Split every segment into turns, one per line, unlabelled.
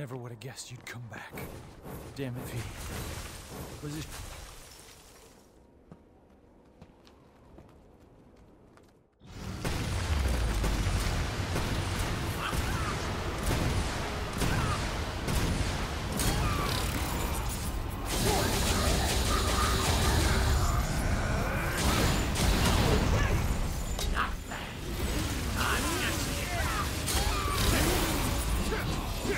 Never would have guessed you'd come back. Damn it, V. Was it...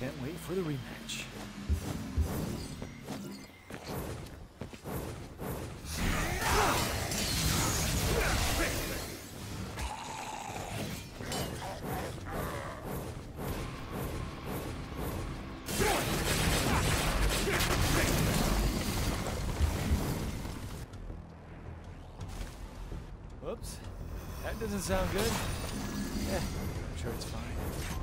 Can't wait for the rematch. Whoops. That doesn't sound good. Yeah, I'm sure it's fine.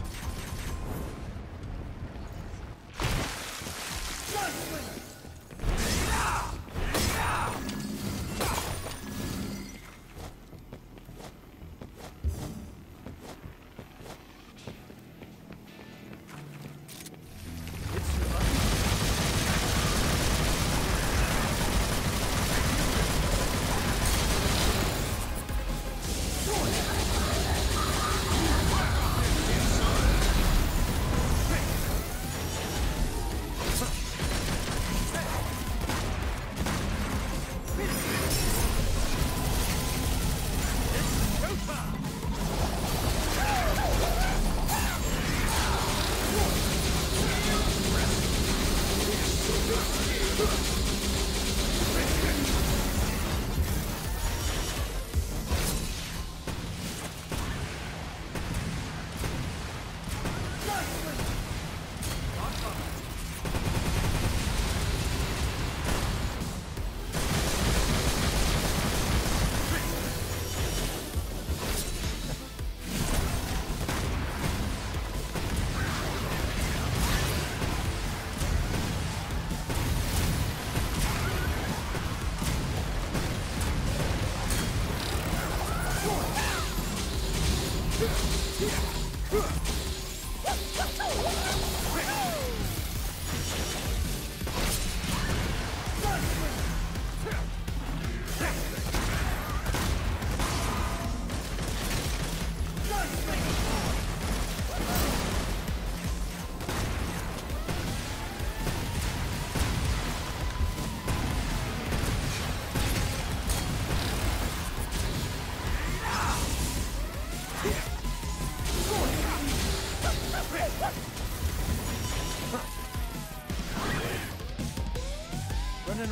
Running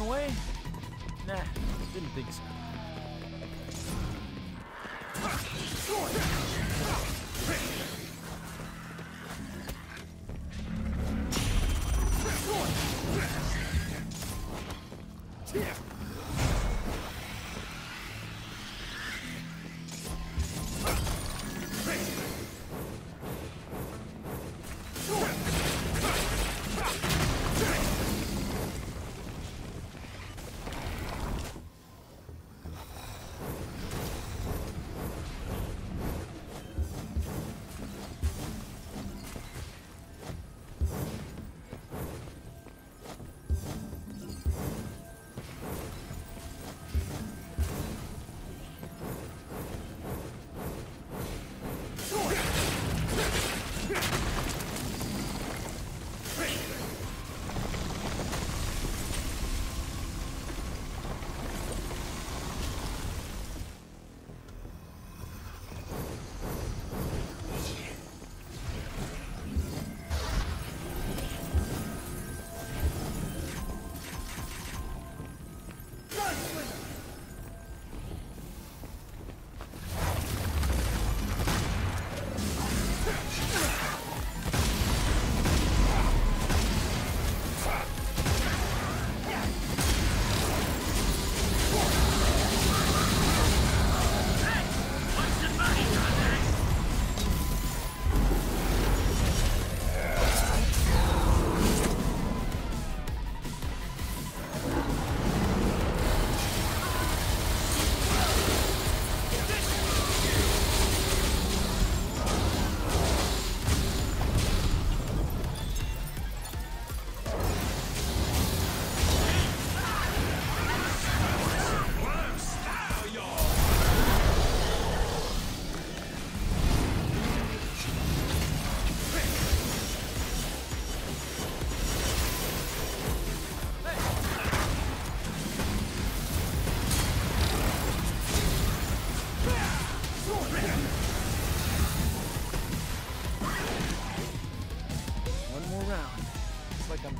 away? Nah, didn't think so.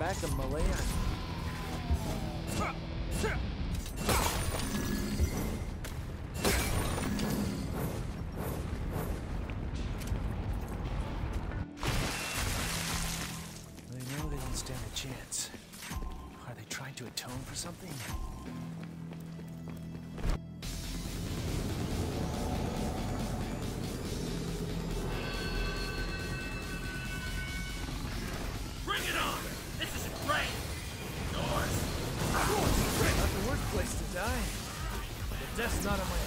Pack of Malayan. They know they don't stand a chance. Are they trying to atone for something? not in my